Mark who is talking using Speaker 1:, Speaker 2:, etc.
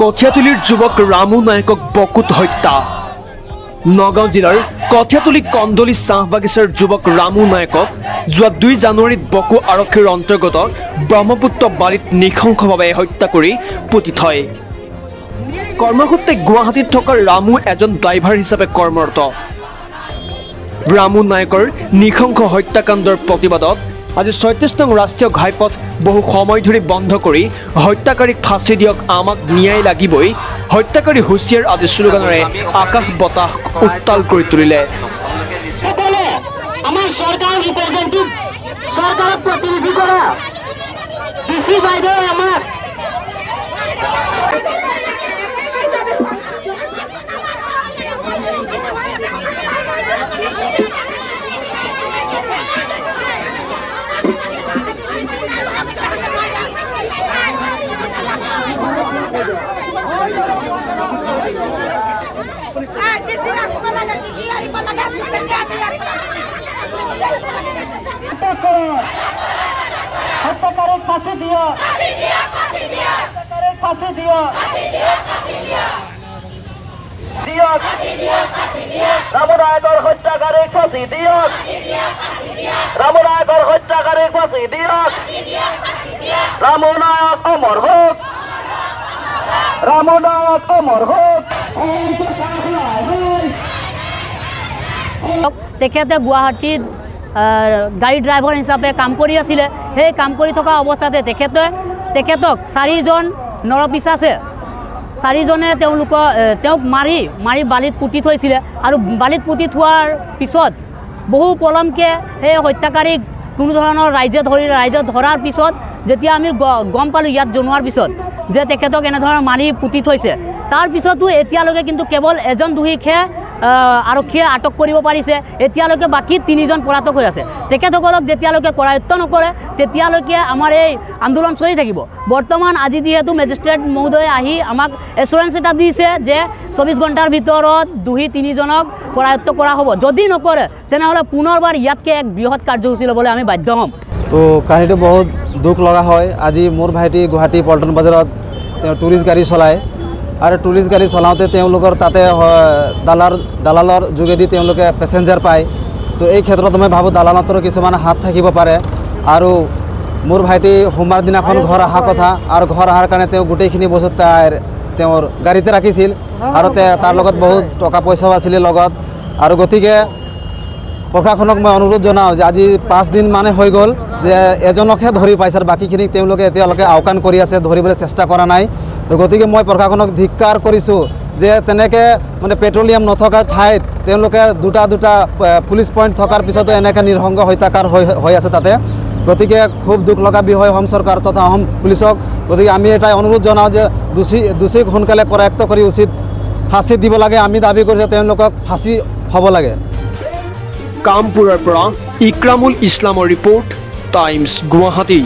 Speaker 1: কঠীয়াতলীৰ যুৱক ৰামু নায়কক বকুত হত্যা। নগাঁও জিলাৰ কঠীয়াতলী কন্দলী চাহ বাগিচাৰ যুৱক ৰামু নায়কক যোৱা দুই জানুৱাৰীত বকো আৰক্ষীৰ অন্তৰ্গত ব্ৰহ্মপুত্ৰ বাৰীত নৃশংসভাৱে হত্যা কৰি পুতি থয়। কৰ্মসূত্ৰে গুৱাহাটীত থকা ৰামু এজন ড্ৰাইভাৰ হিচাপে কৰ্মৰত। ৰামু নায়কৰ নৃশংস হত্যাকাণ্ডৰ প্ৰতিবাদত আজি ছয়ত্ৰিছ নং ৰাষ্ট্ৰীয় ঘাইপথ বহু সময় ধৰি বন্ধ কৰি হত্যাকাৰীক ফাঁচি দিয়ক আমাক ন্যায় লাগিবই। হত্যাকাৰী হুঁচিয়াৰ আদি শ্লোগানেৰে আকাশ বতাহ উত্তাল কৰি তুলিলে।
Speaker 2: চৰকাৰক প্ৰতিনিধি কৰা। ডি চি বাইদেৱে আমাক হত্যাকাৰীক ফাঁচি দিয়ক হত্যাকাৰীক ফাঁচি দিয়ক দিয়ক ৰামনায়কৰ হত্যাকাৰীক ফাঁচি দিয়ক ৰামনায়কৰ হত্যাকাৰীক ফাঁচি দিয়ক ৰামনায়ক অমৰ হওক ৰামনায়ক অমৰ হওক
Speaker 3: তেখেতে গুৱাহাটীত গাড়ী ড্ৰাইভাৰ হিচাপে কাম কৰি আছিলে। সেই কাম কৰি থকা অৱস্থাতে তেখেতে তেখেতক চাৰিজন নৰপিচাচে চাৰিজনে তেওঁলোকৰ এ, তেওঁক মাৰি মাৰি বালিত পুতি থৈছিলে। আৰু বালিত পুতি থোৱাৰ পিছত বহু পলমকৈ সেই হত্যাকাৰীক কোনো ধৰণৰ ৰাইজে ধৰি ৰাইজে ধৰাৰ পিছত যেতিয়া আমি গম পালোঁ ইয়াত জনোৱাৰ পিছত যে তেখেতক এনেধৰণৰ মাৰি পুতি থৈছে তাৰ পিছতো এতিয়ালৈকে কিন্তু কেৱল এজন দোষীকহে আৰক্ষীয়ে আটক কৰিব পাৰিছে। এতিয়ালৈকে বাকী তিনিজন পলাতক হৈ আছে। তেখেতসকলক যেতিয়ালৈকে কৰায়ত্ব নকৰে তেতিয়ালৈকে আমাৰ এই আন্দোলন চলি থাকিব। বৰ্তমান আজি যিহেতু মেজিষ্ট্ৰেট মহোদয়ে আহি আমাক এচুৰেঞ্চ এটা দিছে যে চৌবিছ ঘণ্টাৰ ভিতৰত দোষী তিনিজনক কৰায়ত্ব কৰা হ'ব। যদি নকৰে তেনেহ'লে পুনৰবাৰ ইয়াতকৈ এক বৃহৎ কাৰ্যসূচী ল'বলৈ আমি বাধ্য হ'ম।
Speaker 4: তো কাহিনীটো বহুত দুখ লগা হয়। আজি মোৰ ভাইটি গুৱাহাটী পল্টন বজাৰত তেওঁ টুৰিষ্ট গাড়ী চলায়। আৰু টুৰিষ্ট গাড়ী চলাওঁতে তেওঁলোকৰ তাতে দালাল দালালৰ যোগেদি তেওঁলোকে পেচেঞ্জাৰ পায়। তো এই ক্ষেত্ৰত মই ভাবোঁ দালালতৰো কিছুমান হাত থাকিব পাৰে। আৰু মোৰ ভাইটি সোমবাৰ দিনাখন ঘৰ অহা কথা আৰু ঘৰ অহাৰ কাৰণে তেওঁ গোটেইখিনি বস্তু তাৰ তেওঁৰ গাড়ীতে ৰাখিছিল। আৰু তে- তাৰ লগত বহুত টকা পইচাও আছিলে লগত। আৰু গতিকে প্ৰশাসনক মই অনুৰোধ জনাওঁ যে আজি পাঁচদিন মানে হৈ গ'ল যে এজনকহে ধৰি পাইছে আৰু বাকীখিনিক তেওঁলোকে এতিয়ালৈকে আওকাণ কৰি আছে ধৰিবলৈ চেষ্টা কৰা নাই। তো গতিকে মই প্ৰশাসনক ধিক্কাৰ কৰিছোঁ যে তেনেকৈ মানে পেট্ৰলিয়াম নথকা ঠাইত তেওঁলোকে দুটা দুটা প- পুলিচ পইণ্ট থকাৰ পিছতো এনেকৈ নিৰ্সংগ হত্যাকাৰ হৈ হৈ আছে তাতে। গতিকে খুব দুখ লগা বিষয় অসম চৰকাৰ তথা অসম পুলিচক। গতিকে আমি এটাই অনুৰোধ জনাওঁ যে দোষী দোষীক সোনকালে কৰায়ত্ব কৰি উচিত শাস্তি দিব লাগে। আমি দাবী কৰিছোঁ যে তেওঁলোকক ফাঁচি হ'ব লাগে।
Speaker 1: কামপুৰৰ পৰা ইক্ৰামুল ইছলামৰ ৰিপৰ্ট টাইমছ গুৱাহাটী।